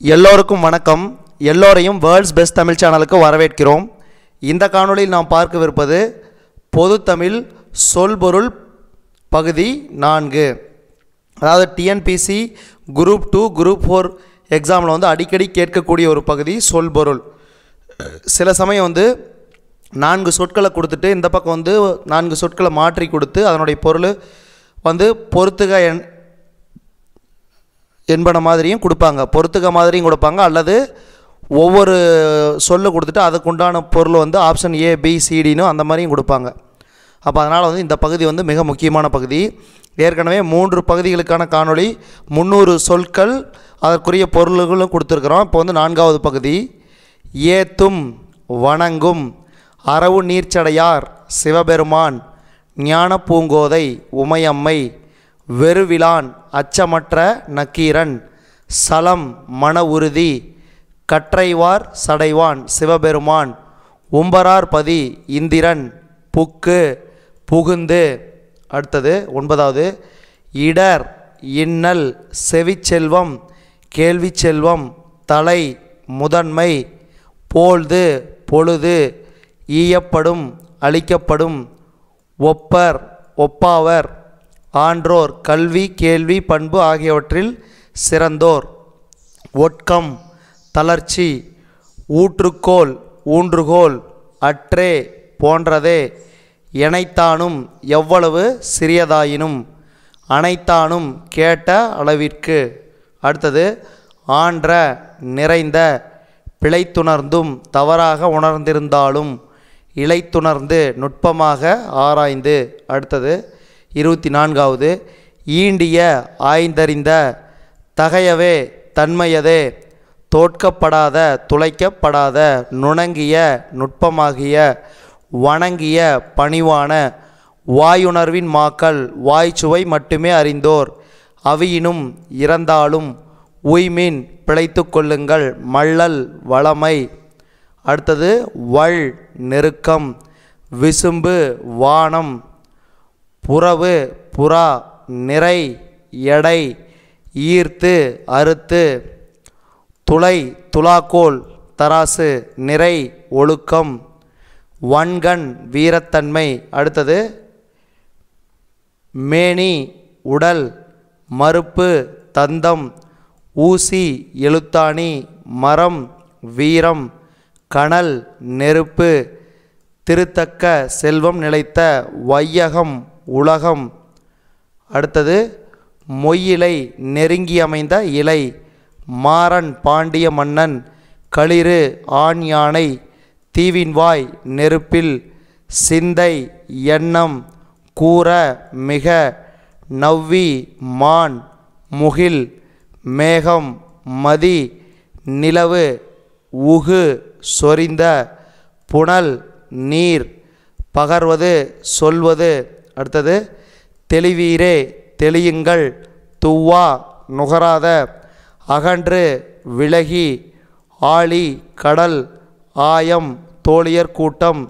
எல்லோருக்கும் வணக்கம். எல்லோரையும் வேர்ல்ட்ஸ் பெஸ்ட் தமிழ் சேனலுக்கு வரவேற்கிறோம். இந்த காணொளியில் நாம் பார்க்கவிருப்பது பொதுத்தமிழ் சொல்பொருள் பகுதி நான்கு. அதாவது TNPSC group two group four எக்ஸாமில் வந்து அடிக்கடி கேட்கக்கூடிய ஒரு பகுதி சொல்பொருள். சில சமயம் வந்து நான்கு சொற்களை கொடுத்துட்டு இந்த பக்கம் வந்து நான்கு சொற்களை மாற்றி கொடுத்து அதனுடைய பொருள் வந்து பொறுத்துக என் என்பன மாதிரியும் கொடுப்பாங்க. பொறுத்துக்க மாதிரியும் கொடுப்பாங்க. அல்லது ஒவ்வொரு சொல்லு கொடுத்துட்டு அதுக்குண்டான பொருள் வந்து ஆப்ஷன் ஏ பி சிடின்னு அந்த மாதிரியும் கொடுப்பாங்க. அப்போ அதனால் வந்து இந்த பகுதி வந்து மிக முக்கியமான பகுதி. ஏற்கனவே மூன்று பகுதிகளுக்கான காணொளி முந்நூறு சொற்கள் அதற்குரிய பொருள்களும் கொடுத்துருக்குறோம். இப்போ வந்து நான்காவது பகுதி. ஏத்தும் வணங்கும் அரவு நீர்ச்சடையார் சிவபெருமான் ஞான பூங்கோதை உமையம்மை வெறுவிலான் அச்சமற்ற நக்கீரன் சலம் மன உறுதி கற்றைவார் சடைவான் சிவபெருமான் உம்பரார்பதி இந்திரன் புக்கு புகுந்து. அடுத்தது ஒன்பதாவது இடர் இன்னல் செவிச்செல்வம் கேள்வி செல்வம் தலை முதன்மை போழ்து பொழுது ஈயப்படும் அழிக்கப்படும் ஒப்பர் ஒப்பாவர் ஆன்றோர் கல்வி கேள்வி பண்பு ஆகியவற்றில் சிறந்தோர். ஒட்கம் தளர்ச்சி ஊற்றுக்கோல் ஊன்றுகோல் அற்றே போன்றதே எனைத்தானும் எவ்வளவு சிறியதாயினும் அனைத்தானும் கேட்ட அளவிற்கு. அடுத்தது ஆன்ற நிறைந்த பிழைத்துணர்ந்தும் தவறாக உணர்ந்திருந்தாலும் இழைத்துணர்ந்து நுட்பமாக ஆராய்ந்து. அடுத்தது இருபத்தி நான்காவது ஈண்டிய ஆய்ந்தறிந்த தகையவே தன்மையதே தோற்கப்படாத துளைக்கப்படாத நுணங்கிய நுட்பமாகிய வணங்கிய பணிவான வாயுணர்வின் மாக்கள் வாய்ச்சுவை மட்டுமே அறிந்தோர் அவியினும் இறந்தாலும் உய்மின் பிழைத்து கொள்ளுங்கள் மள்ளல் வளமை. அடுத்தது வள் நெருக்கம் விசும்பு வானம். புறவு புறா நிறை எடை ஈர்த்து அறுத்து துளை துலாக்கோல் தராசு நிறை ஒழுக்கம் வன்கண் வீரத்தன்மை. அடுத்தது மேனி உடல் மறுப்பு தந்தம் ஊசி எழுத்தாணி மரம் வீரம் கனல் நெருப்பு திருத்தக்க செல்வம் நிலைத்த வையகம் உலகம். அடுத்தது மொய்யிலை நெருங்கி அமைந்த இலை மாறன் பாண்டிய மன்னன் களிறு ஆண் யானை தீவின்வாய் நெருப்பில் சிந்தை எண்ணம் கூற மிக நவ்வி மான் முகில் மேகம் மதி நிலவு உகு சொரிந்த புனல் நீர் பகர்வது சொல்வது அடுத்தது தெளிவீரே தெளியுங்கள் துவா நுகராத அகன்று விலகி ஆழி கடல் ஆயம் தோழியர் கூட்டம்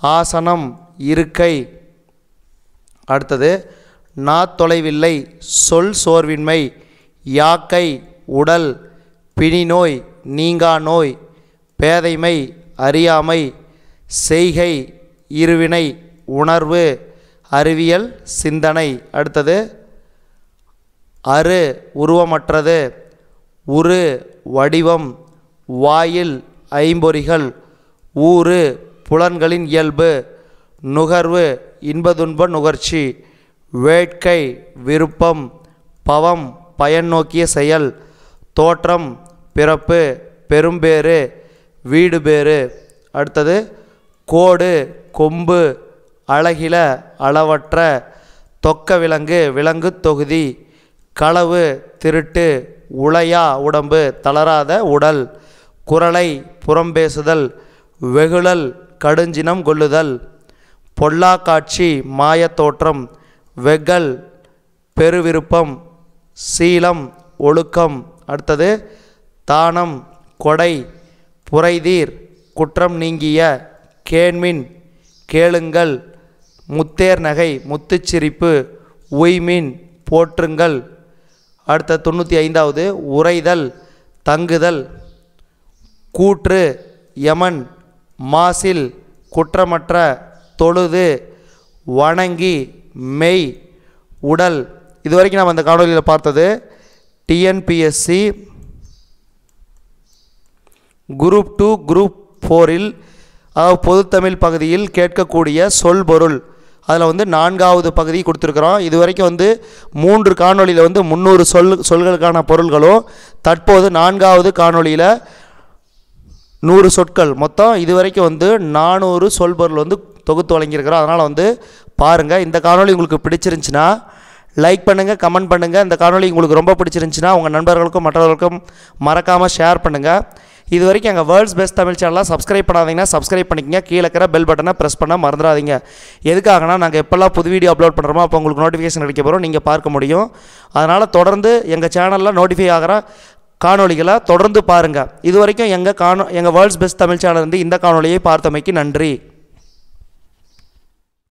ஆசனம் இருக்கை. அடுத்தது நாத்தொலைவில்லை சொல் சோர்வின்மை யாக்கை உடல் பிணிநோய் நீங்கா நோய் பேதைமை அறியாமை செய்கை இருவினை உணர்வு அறிவியல் சிந்தனை. அடுத்தது அரு உருவமற்றது உரு வடிவம் வாயில் ஐம்பொறிகள் ஊறு புலன்களின் இயல்பு நுகர்வு இன்பதுன்ப நுகர்ச்சி வேட்கை விருப்பம் பவம் பயன் நோக்கிய செயல் தோற்றம் பிறப்பு பெரும்பேறு வீடு பேறு அடுத்தது கோடு கொம்பு அழகில அளவற்ற தொக்க விலங்கு விலங்கு தொகுதி களவு திருட்டு உளையா உடம்பு தளராத உடல் குரலை புறம்பேசுதல் வெகுழல் கடுஞ்சினம் கொள்ளுதல் பொல்லா காட்சி மாயத்தோற்றம் வெகல் பெருவிருப்பம் சீலம் ஒழுக்கம். அடுத்தது தானம் கொடை புரைதீர் குற்றம் நீங்கிய கேண்மின் கேளுங்கள் முத்தேர் நகை முத்துச்சிரிப்பு உய்மின் போற்றுங்கள். அடுத்த தொண்ணூற்றி ஐந்தாவது உரைதல் தங்குதல் கூற்று யமன் மாசில் குற்றமற்ற தொழுது வணங்கி மெய் உடல். இது வரைக்கும் நம்ம அந்த காணொலியில் பார்த்தது டிஎன்பிஎஸ்சி குரூப் டூ குரூப் ஃபோரில் அதாவது பொதுத்தமிழ் பகுதியில் கேட்கக்கூடிய சொல் பொருள் அதில் வந்து நான்காவது பகுதி கொடுத்துருக்குறோம். இது வரைக்கும் வந்து மூன்று காணொளியில் வந்து முந்நூறு சொல் சொல்களுக்கான பொருள்களும் தற்போது நான்காவது காணொளியில் நூறு சொற்கள். மொத்தம் இது வரைக்கும் வந்து நானூறு சொல் பொருள் வந்து தொகுத்து வழங்கியிருக்கிறோம். அதனால் வந்து பாருங்கள் இந்த காணொளி உங்களுக்கு பிடிச்சிருந்துச்சின்னா லைக் பண்ணுங்கள் கமெண்ட் பண்ணுங்கள் இந்த காணொளி உங்களுக்கு ரொம்ப பிடிச்சிருந்துச்சின்னா உங்கள் நண்பர்களுக்கும் மற்றவர்களுக்கும் மறக்காமல் ஷேர் பண்ணுங்கள் இது வரைக்கும் எங்கள் வேர்ல்ட்ஸ் பெஸ்ட் தமிழ் சேனலாக சப்ஸ்கிரைப் பண்ணாதீங்கன்னா சப்ஸ்கிரைப் பண்ணிக்கங்க. கீழே இருக்கிற பெல் பட்டனை ப்ரெஸ் பண்ண மறந்துடாதீங்க. எதுக்காகனா நாங்கள் எப்போல்லாம் புது வீடியோ அப்லோட் பண்ணுறோமோ அப்போ உங்களுக்கு நோட்டிஃபிகேஷன் கிடைக்க போகிறோம் நீங்கள் பார்க்க முடியும். அதனால் தொடர்ந்து எங்கள் சேனலில் நோட்டிஃபை ஆகிற காணொலிகளை தொடர்ந்து பாருங்கள் இது வரைக்கும் எங்கள் காணொ எங்கள் வேர்ல்ட்ஸ் பெஸ்ட் தமிழ் சேனல் இருந்து இந்த காணொலியை பார்த்தமைக்கு நன்றி.